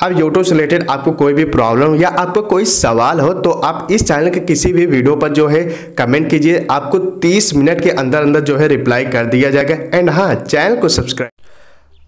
अब यूट्यूब से रिलेटेड आपको कोई भी प्रॉब्लम या आपको कोई सवाल हो तो आप इस चैनल के किसी भी वीडियो पर जो है कमेंट कीजिए। आपको 30 मिनट के अंदर अंदर जो है रिप्लाई कर दिया जाएगा। एंड हाँ चैनल को सब्सक्राइब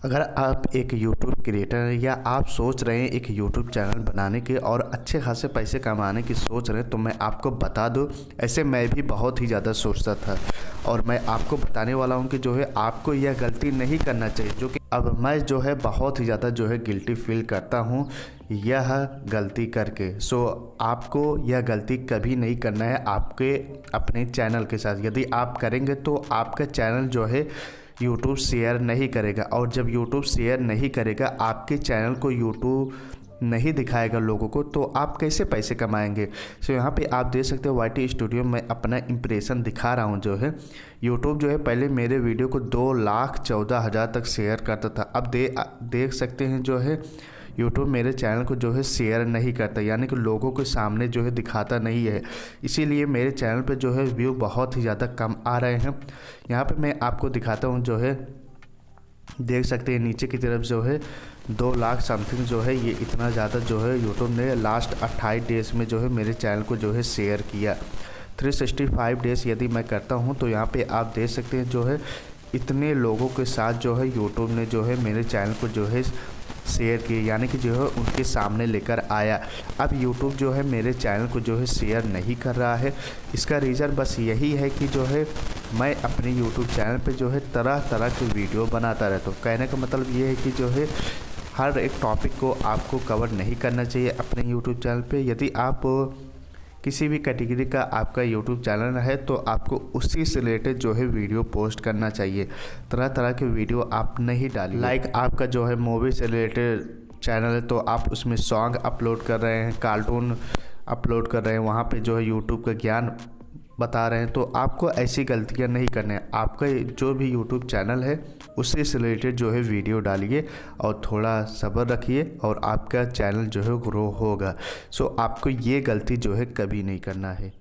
अगर आप एक YouTube क्रिएटर हैं या आप सोच रहे हैं एक YouTube चैनल बनाने के और अच्छे खासे पैसे कमाने की सोच रहे हैं तो मैं आपको बता दूँ, ऐसे मैं भी बहुत ही ज़्यादा सोचता था। और मैं आपको बताने वाला हूँ कि जो है आपको यह गलती नहीं करना चाहिए, जो कि अब मैं जो है बहुत ही ज़्यादा जो है गिल्टी फील करता हूँ यह गलती करके। सो आपको यह गलती कभी नहीं करना है आपके, अपने चैनल के साथ। यदि आप करेंगे तो आपका चैनल जो है यूट्यूब शेयर नहीं करेगा। और जब यूट्यूब शेयर नहीं करेगा, आपके चैनल को यूट्यूब नहीं दिखाएगा लोगों को तो आप कैसे पैसे कमाएँगे? सो so, यहाँ पे आप देख सकते हो वाईटी स्टूडियो में अपना इंप्रेशन दिखा रहा हूँ जो है। यूट्यूब जो है पहले मेरे वीडियो को दो लाख चौदह हज़ार तक शेयर करता था। अब दे देख सकते हैं जो है यूट्यूब मेरे चैनल को जो है शेयर नहीं करता यानी कि लोगों के सामने जो है दिखाता नहीं है। इसीलिए मेरे चैनल पर जो है व्यू बहुत ही ज़्यादा कम आ रहे हैं। यहाँ पर मैं आपको दिखाता हूँ जो है देख सकते हैं, नीचे की तरफ़ जो है, दो लाख समथिंग जो है, ये इतना ज़्यादा जो है यूट्यूब ने लास्ट अट्ठाईस डेज़ में जो है, मेरे चैनल को जो है शेयर किया। 365 डेज़ यदि मैं करता हूँ तो यहाँ पे आप देख सकते हैं, जो है, इतने लोगों के साथ जो है यूट्यूब ने जो है, मेरे चैनल को जो है शेयर किए, यानी कि जो है उनके सामने लेकर आया। अब यूट्यूब जो है मेरे चैनल को जो है शेयर नहीं कर रहा है। इसका रीज़न बस यही है कि जो है मैं अपने यूट्यूब चैनल पे जो है तरह तरह की वीडियो बनाता रहता हूँ। कहने का मतलब ये है कि जो है हर एक टॉपिक को आपको कवर नहीं करना चाहिए अपने यूट्यूब चैनल पे। यदि आप किसी भी कैटेगरी का आपका यूट्यूब चैनल है तो आपको उसी से रिलेटेड जो है वीडियो पोस्ट करना चाहिए। तरह तरह के वीडियो आप नहीं डालिए। लाइक आपका जो है मूवी से रिलेटेड चैनल है तो आप उसमें सॉन्ग अपलोड कर रहे हैं कार्टून अपलोड कर रहे हैं, वहाँ पे जो है यूट्यूब का ज्ञान बता रहे हैं तो आपको ऐसी गलतियाँ नहीं करने आपका जो भी यूट्यूब चैनल है, उससे रिलेटेड जो है वीडियो डालिए और थोड़ा सब्र रखिए और आपका चैनल जो है ग्रो होगा। सो आपको ये गलती जो है कभी नहीं करना है।